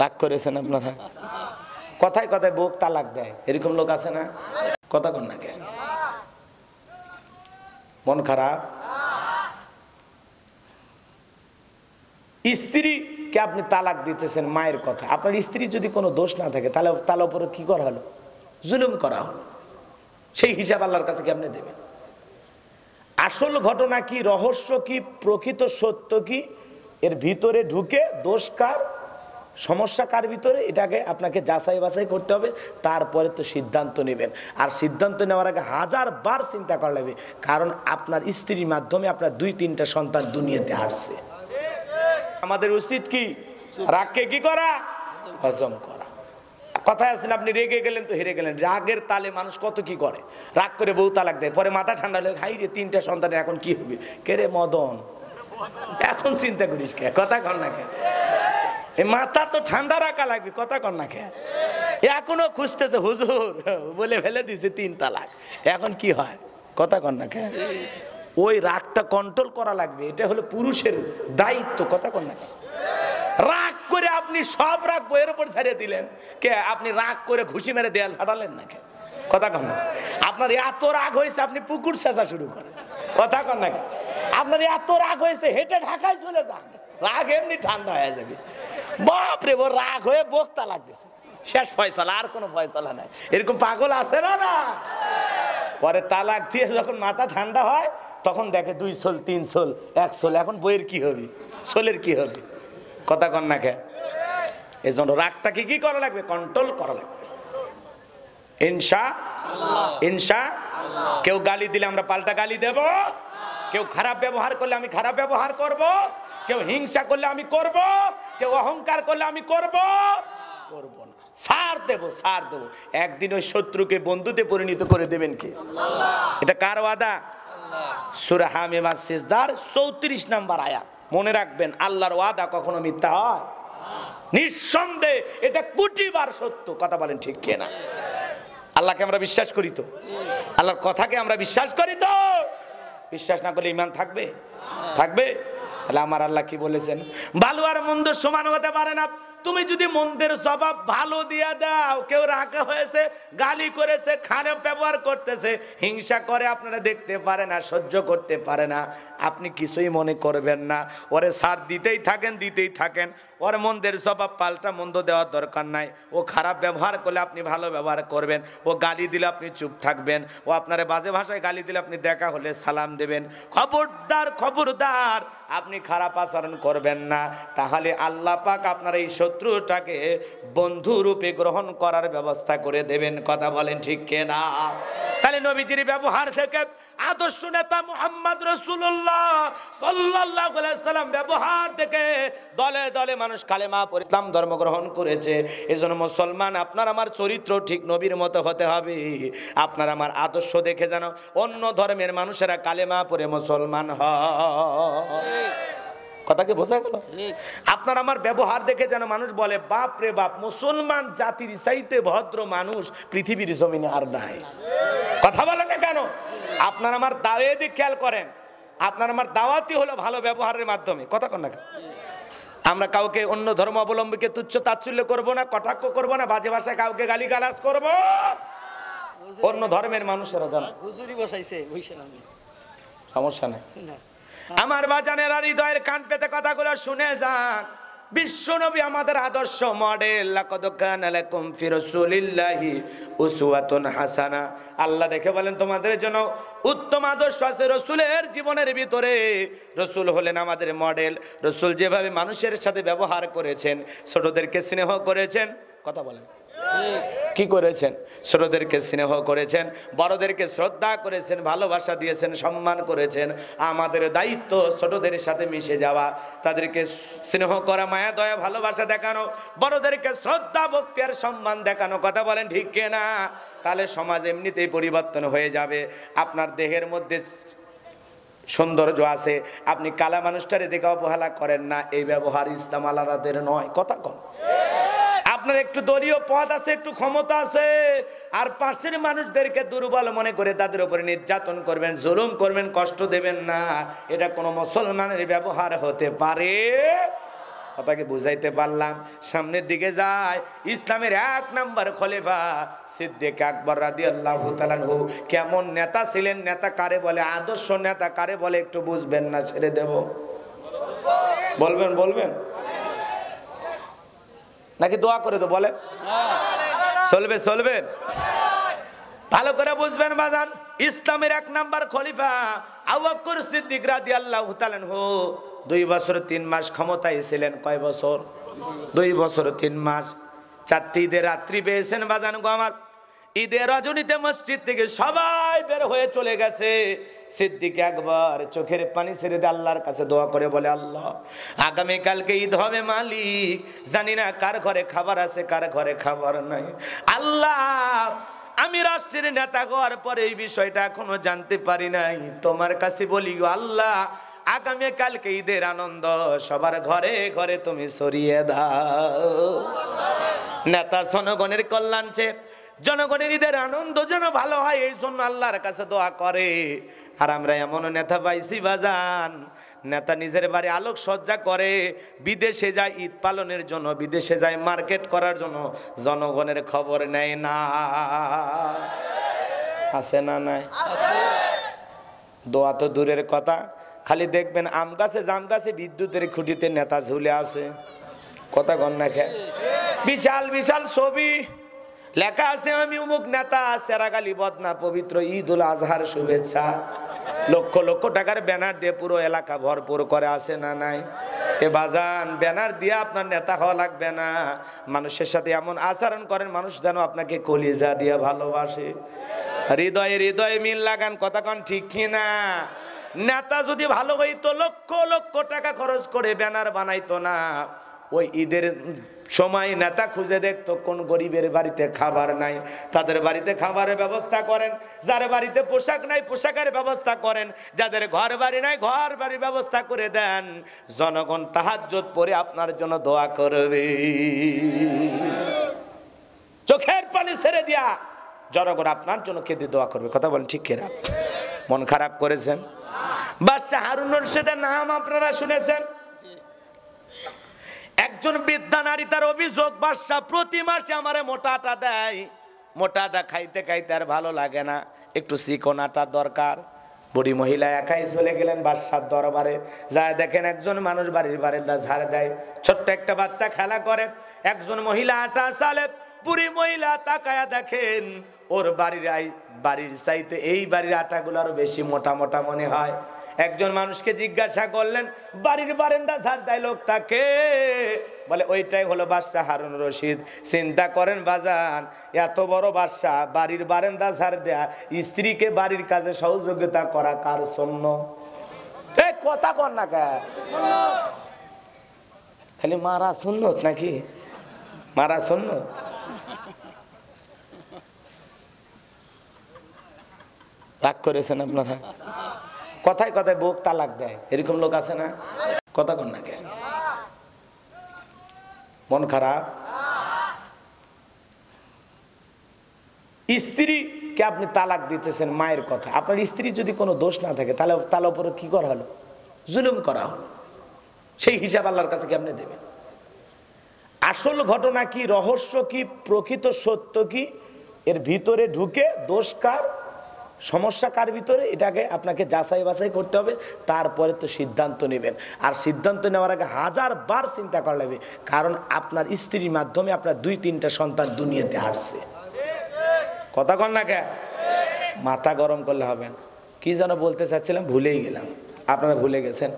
রাগ করেছেন আপনারা? কথায় কথায় বুক তালাক দেয়। এরকম লোক আছে না? কথা কন না কেন? মন খারাপ? স্ত্রীকে আপনি তালাক দিতেছেন মায়ের কথা। আপনার স্ত্রী যদি কোনো দোষ না থাকে, তাহলে তার উপরে কি করা হলো? জুলুম করা হলো। সেই হিসাব আল্লাহর কাছে কি আপনি দেবেন? আসল ঘটনা কি? রহস্য কি? প্রকৃত সত্য কি? এর ভিতরে ঢুকে দোষ কার? সমস্যা কার ভিতরে? এটাকে আপনাকে যাচাই বাছাই করতে হবে, তারপরে তো সিদ্ধান্ত নেবেন। আর সিদ্ধান্ত নেওয়ার আগে হাজার বার চিন্তা করা লাগবে, কারণ আপনার স্ত্রীর মাধ্যমে আপনার দুই, তিনটা সন্তান দুনিয়াতে আসছে। আমাদের উচিত কি? রাগকে কি করা? হজম করা। কথায় আছেন, আপনি রেগে গেলেন তো হেরে গেলেন। রাগের তালে মানুষ কত কি করে? রাগ করে বউ তালাক দেয়, পরে মাথা ঠান্ডা হলে, হাই রে, তিনটা সন্তান এখন কি হবে? কে রে মদন? এখন চিন্তা করিস কে? কথা কর না কে? মাথা তো ঠান্ডা রাখা লাগবে, কথা কর না এখনও খুঁজতেছে, হুজুর, বলে ফেলে দিছে তিন তালাক। এখন কি হয়? কথা কর না ওই রাগটা কন্ট্রোল করা লাগবে, এটা হলো পুরুষের দায়িত্ব, কথা কর না রাগ করে আপনি সব রাগ বইয়ের উপর ছাড়িয়ে দিলেন। কে, আপনি রাগ করে ঘুষি মেরে দেয়াল ফাটালেন না কে? কথা কন না আপনার এত রাগ হয়েছে, আপনি পুকুর চেঁচা শুরু করেন। কথা কন না? আপনার এত রাগ হয়েছে, হেঁটে ঢাকায় চলে যান। রাগ এমনি ঠান্ডা হয়ে যাবে। বাপরে, ও রাগ হয়ে বক্তা লাগতেছে। শেষ ফয়সালা, আর কোনো ফয়সালা নাই। এরকম পাগল আছে না না? পরে তালাক দিয়ে যখন মাথা ঠান্ডা হয়, তখন দেখে দুই সোল, তিন সোল, এক সোল। এখন বইয়ের কি হবে? সোলের কি হবে? কথা কন না খে এই জন্য রাগটাকে কি করা লাগবে? কন্ট্রোল করা লাগবে। ইনসা ইনসা কেউ গালি দিলে আমরা পাল্টা গালি দেব। কেউ খারাপ ব্যবহার করলে আমি খারাপ ব্যবহার করব। কেউ হিংসা করলে আমি করব। কেউ অহংকার করলে আমি করব? করব না। সার দেব সার দেব। একদিন ওই শত্রুকে বন্ধুতে পরিণত করে দেবেন কে? এটা কার ওয়াদা? সুরা হামিমা সিজদার চৌত্রিশ নাম্বার আয়াত। মনে রাখবেন আল্লাহর ওয়াদা কখনো মিথ্যা হয়? নিঃসন্দেহে এটা কোটিবার সত্য। কথা বলেন ঠিক কিনা? আল্লাহকে আমরা বিশ্বাস করি তো? আল্লাহর কথাকে আমরা বিশ্বাস করি তো? বিশ্বাস না করলে ইমান থাকবে? থাকবে? তাহলে আমার আল্লাহ কি বলেছেন? ভালো আর মন্দ সমান হতে পারে না। তুমি যদি মন্দের স্বভাব ভালো দিয়া দাও, কেউ রাখা হয়েছে, গালি করেছে, খারাপ ব্যবহার করতেছে, হিংসা করে আপনারা দেখতে পারে না, সহ্য করতে পারে না। আপনি কিছুই মনে করবেন না। ওরে সার দিতেই থাকেন দিতেই থাকেন। ওর মন্দের স্বভাব পাল্টা মন্দ দেওয়ার দরকার নাই। ও খারাপ ব্যবহার করলে আপনি ভালো ব্যবহার করবেন। ও গালি দিলে আপনি চুপ থাকবেন। ও আপনার বাজে ভাষায় গালি দিলে আপনি দেখা হলে সালাম দেবেন। খবরদার খবরদার, আপনি খারাপ আচরণ করবেন না। তাহলে আল্লাহ পাক আপনার এই শত্রুটাকে বন্ধু রূপে গ্রহণ করার ব্যবস্থা করে দেবেন, কথা বলেন ঠিক কেনা? তাহলে নবীজির ব্যবহার থেকে আদর্শ নেতা মোহাম্মদ রসুল্লাহ সাল্লাহ সাল্লাম ব্যবহার থেকে দলে দলে মানুষ কালেমা পড়ে ইসলাম ধর্ম গ্রহণ করেছে। এজন্য মুসলমান, আপনার আমার চরিত্র ঠিক নবীর মতো হতে হবে। আপনার আমার আদর্শ দেখে যেন অন্য ধর্মের মানুষেরা কালেমা পড়ে মুসলমান হয়। কথাকে বোঝা গেল? আপনার আমার ব্যবহার দেখে যেন মানুষ বলে বাপ রে বাপ মুসলমান জাতির চাইতে ভদ্র মানুষ পৃথিবীর জমিনে আর নাই। কথা বলে না কেন? আপনার আমার দাঁড়িয়ে দিক খেয়াল করেন। আপনার আমার দাওয়াতি হলো ভালো ব্যবহারের মাধ্যমে। কথা কন না কেন? আমরা কাউকে অন্য ধর্ম অবলম্বীকে তুচ্ছ তাচ্ছল্য করব না কটাক্ষ করব না বাজে ভাষায় কাউকে গালি গালাজ করব অন্য ধর্মের মানুষেরা জানা। সমস্যা নেই। আমার বাজানেরা হৃদয়ের কান পেতে কথাগুলো শুনে যান। বিশ্বনবী আমাদের আদর্শ মডেল। হাসানা। আল্লাহ দেখে বলেন, তোমাদের জন্য উত্তম আদর্শ আছে রসুলের জীবনের ভিতরে। রসুল হলেন আমাদের মডেল। রসুল যেভাবে মানুষের সাথে ব্যবহার করেছেন, ছোটদেরকে স্নেহ করেছেন। কথা বলেন। কি করেছেন? ছোটদেরকে স্নেহ করেছেন, বড়দেরকে শ্রদ্ধা করেছেন, ভালোবাসা দিয়েছেন, সম্মান করেছেন। আমাদের দায়িত্ব ছোটদের সাথে মিশে যাওয়া। তাদেরকে স্নেহ করা, মায়া, দয়া, ভালোবাসা দেখানো, বড়দেরকে শ্রদ্ধা, ভক্তি আর সম্মান দেখানো। কথা বলেন ঠিক না তাহলে সমাজ এমনিতেই পরিবর্তন হয়ে যাবে। আপনার দেহের মধ্যে সৌন্দর্য আছে। আপনি কালা মানুষটারে দেখে অবহেলা করেন না। এই ব্যবহার ইসলাম নয়। কথা কন। আপনার একটু দলীয় পদ আছে, একটু ক্ষমতা আছে, আর পাশের মানুষদেরকে দুর্বল মনে করে তাদের উপরে নির্যাতন করবেন, জুলুম করবেন, কষ্ট দেবেন না। এটা কোনো মুসলমানের ব্যবহার হতে পারে? কথাকে বুঝাইতে পারলাম। সামনের দিকে যায়, ইসলামের এক নাম্বার খলিফা সিদ্দিক আকবর রাদি আল্লাহ কেমন নেতা ছিলেন, নেতা কারে বলে, আদর্শ নেতা কারে বলে একটু বুঝবেন না, ছেড়ে দেব। বলবেন বলবেন। নাকি দোয়া করে তো বলেন। চলবে চলবে। ভালো করে বুঝবেন, বাজান। ইসলামের এক নাম্বার খলিফা আবাক্কর সিদ্দিক রাদিয়াল্লাহু তাআলা হো দুই বছর তিন মাস ক্ষমতায় ছিলেন। কয় বছর? দুই বছর তিন মাস। চারটি ঈদের রাত্রি পেয়েছেন, বাজান গো আমার। ঈদের রজনীতে মসজিদ থেকে সবাই বের হয়ে চলে গেছে। সিদ্দিক একবার চোখের পানি ছেড়ে দিয়ে আল্লাহর কাছে দোয়া করে বলে, আল্লাহ, আগামীকালকে ঈদ হবে মালিক। জানি না কার ঘরে খাবার আছে, কার ঘরে খাবার নাই। আল্লাহ, আমি রাষ্ট্রের নেতা হওয়ার পরে এই বিষয়টা এখনও জানতে পারি নাই। তোমার কাছে বলি আল্লাহ, আগামীকালকে ঈদের আনন্দ সবার ঘরে ঘরে তুমি সরিয়ে দাও। নেতা জনগণের কল্যাণ চেয়ে জনগণের ঈদের আনন্দ যেন ভালো হয়, এই জন্য আল্লাহর কাছে দোয়া করে। আর আমরা এমন নেতা পাইছি বাজান, নেতা নিজের বাড়ি আলোক সজ্জা করে, বিদেশে যায় ঈদ পালনের জন্য, বিদেশে যায় মার্কেট করার জন্য, জনগণের খবর নেয় না। আছে না নাই? দোয়া তো দূরের কথা, খালি দেখবেন আম গাছে জাম গাছে বিদ্যুতের খুঁটিতে নেতা ঝুলে আছে। কথা গন্না খেয়ে বিশাল বিশাল ছবি। লেখা আছে, আমি উমুক নেতা, সেরাগালি বদনা, পবিত্র ঈদ উল আজহার শুভেচ্ছা। লক্ষ লক্ষ টাকার ব্যানার দিয়ে পুরো এলাকা ভরপুর করে আসে না নাই? এ বাজান, ব্যানার দিয়ে আপনার নেতা হওয়া লাগবে না। মানুষের সাথে এমন আচরণ করেন, মানুষ যেন আপনাকে কলিজা দিয়ে ভালোবাসে। হৃদয়ে হৃদয়ে মিল লাগান, কথা কন ঠিক কি না নেতা যদি ভালো হইতো, লক্ষ লক্ষ টাকা খরচ করে ব্যানার বানাইতো না। ওই ঈদের সময় নেতা খুঁজে দেখতো, কোন গরিবের বাড়িতে খাবার নাই। তাদের বাড়িতে খাবারের ব্যবস্থা করেন। যার বাড়িতে পোশাক নাই, পোশাকের ব্যবস্থা করেন। যাদের ঘর বাড়ি নাই, ঘর বাড়ির ব্যবস্থা করে দেন। জনগণ তাহাজ্জত পরে আপনার জন্য দোয়া করবে। চোখের পানি ছেড়ে দিয়া জনগণ আপনার জন্য কেঁদে দোয়া করবে। কথা বলেন ঠিক কিনা? মন খারাপ করেছেন? বাদশাহ হারুন রশিদের নাম আপনারা শুনেছেন? একজন বৃদ্ধা নারী তার অভিযোগ বাদশাহ প্রতি মাসে আমারে মোটা আটা দেয়। মোটা আটা খাইতে খাইতে আর ভালো লাগে না। একটু চিকন আটা দরকার। বুড়ি মহিলা একাই চলে গেলেন বাদশার দরবারে। যায় দেখেন একজন মানুষ বাড়ির বারান্দা ঝাড় দেয়। ছোট্ট একটা বাচ্চা খেলা করে। একজন মহিলা আটা চালে। বুড়ি মহিলা তাকায়া দেখেন, ওর বাড়ির বাড়ির চাইতে এই বাড়ির আটাগুলো আরও বেশি মোটা মোটা মনে হয়। একজন মানুষকে জিজ্ঞাসা করলেন, বাড়ির বারেন্দা ঝাড় দেয় লোকটাকে? বলে, ওইটাই হলো বাদশাহ হারুন রশিদ। চিন্তা করেন বাজান, এত বড় বাদশাহ, বাড়ির বারেন্দা ঝাড় দেয়া স্ত্রীকে বাড়ির কাজে সহযোগিতা করা কার জন্য এ, কথা কর না খালি মারা শুননত নাকি? মারা শুননত রাগ করেছেন আপনারা? কথায় কথায় বুক তালাক দেয়। এরকম লোক আছে না? কথা কন না কেন? মন খারাপ? স্ত্রীকে আপনি তালাক দিতেছেন মায়ের কথা। আপনার স্ত্রী যদি কোনো দোষ না থাকে, তাহলে তার উপরে কি করা হলো? জুলুম করা হলো। সেই হিসাব আল্লাহর কাছে কি আপনি দেবেন? আসল ঘটনা কি, রহস্য কি, প্রকৃত সত্য কি? এর ভিতরে ঢুকে দোষ কার? সমস্যা কার ভিতরে? এটাকে আপনাকে যাচাই বাছাই করতে হবে, তারপরে তো সিদ্ধান্ত নেবেন। আর সিদ্ধান্ত নেওয়ার আগে হাজার বার চিন্তা করা লাগবে, কারণ আপনার স্ত্রীর মাধ্যমে আপনার দুই, তিনটা সন্তান দুনিয়াতে আসছে। কথা কন না কে? মাথা গরম করলে হবে কি যেন বলতে চাচ্ছিলাম, ভুলেই গেলাম। আপনারা ভুলে গেছেন?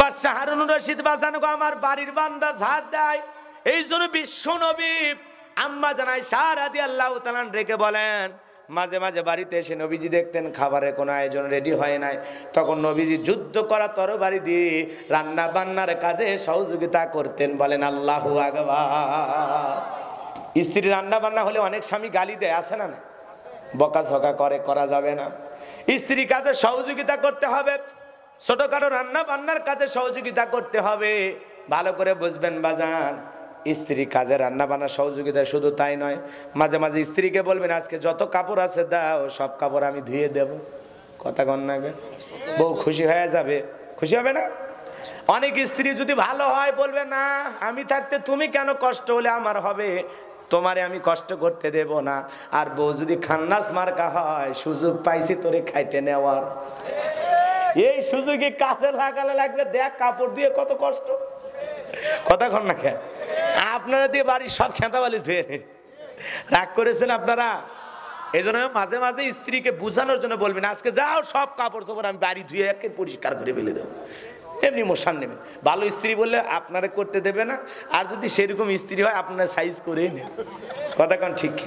বাদশাহ হারুন রশিদ বাজানো আমার বাড়ির বান্দা ঝাড় দেয়। এই জন্য বিশ্ব নবী আম্মা জানাই সারা দিয়ে আল্লাহ রেখে বলেন মাঝে মাঝে বাড়িতে এসে নবীজি দেখতেন খাবারের কোনো আয়োজন রেডি হয় নাই। তখন নবীজি যুদ্ধ করা তরবারি দিয়ে রান্না বান্নার কাজে সহযোগিতা করতেন, বলেন, আল্লাহু আকবার। স্ত্রী রান্না বান্না হলে অনেক স্বামী গালি দেয় আসে না না বকাঝকা করে, করা যাবে না। স্ত্রী কাজে সহযোগিতা করতে হবে, ছোটখাটো রান্না বান্নার কাজে সহযোগিতা করতে হবে। ভালো করে বুঝবেন, বাজান স্ত্রী কাজে রান্না বান্নার সহযোগিতা শুধু তাই নয়, মাঝে মাঝে স্ত্রীকে বলবেন, আজকে যত কাপড় আছে দাও, সব কাপড় আমি ধুয়ে দেব। কথা কন না গে? বউ খুশি হয়ে যাবে। খুশি হবে না? অনেক স্ত্রী যদি ভালো হয়, বলবে, না, আমি থাকতে তুমি কেন কষ্ট হলে আমার হবে? তোমারে আমি কষ্ট করতে দেব না। আর বউ যদি খান্নাস মার্কা হয়, সুযোগ পাইছি তোরে খাইটে নেওয়ার। এই সুযোগে কাছে লাগালে লাগবে, দেখ কাপড় দিয়ে কত কষ্ট। কথা কন না খেয়ে আপনারা দিয়ে বাড়ির সব খেঁতা বালি ধুয়ে রাগ করেছেন আপনারা? এই জন্য মাঝে মাঝে স্ত্রীকে বোঝানোর জন্য বলবেন, আজকে যাও, সব কাপড় চোপড় আমি বাড়ি ধুয়ে একে পরিষ্কার করে ফেলে দেবো। এমনি মশান নেবেন। ভালো স্ত্রী বললে আপনারা করতে দেবে না, আর যদি সেরকম স্ত্রী হয়, আপনারা সাইজ করেই নেন। কথা কন ঠিক কি?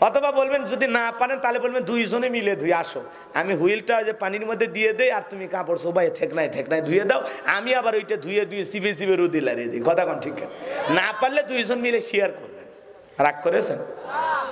অথবা বলবেন, যদি না পারেন, তাহলে বলবেন দুইজনে মিলে ধুয়ে আসো। আমি হুইলটা যে পানির মধ্যে দিয়ে দেই, আর তুমি কাপড় সবাই ঠেকনায় ঠেকনায় ধুয়ে দাও। আমি আবার ওইটা ধুয়ে ধুয়ে, সিবে সিবে রুদি লাগিয়ে দিই কথা কন ঠিক না পারলে দুইজন মিলে শেয়ার করবেন। রাগ করেছেন?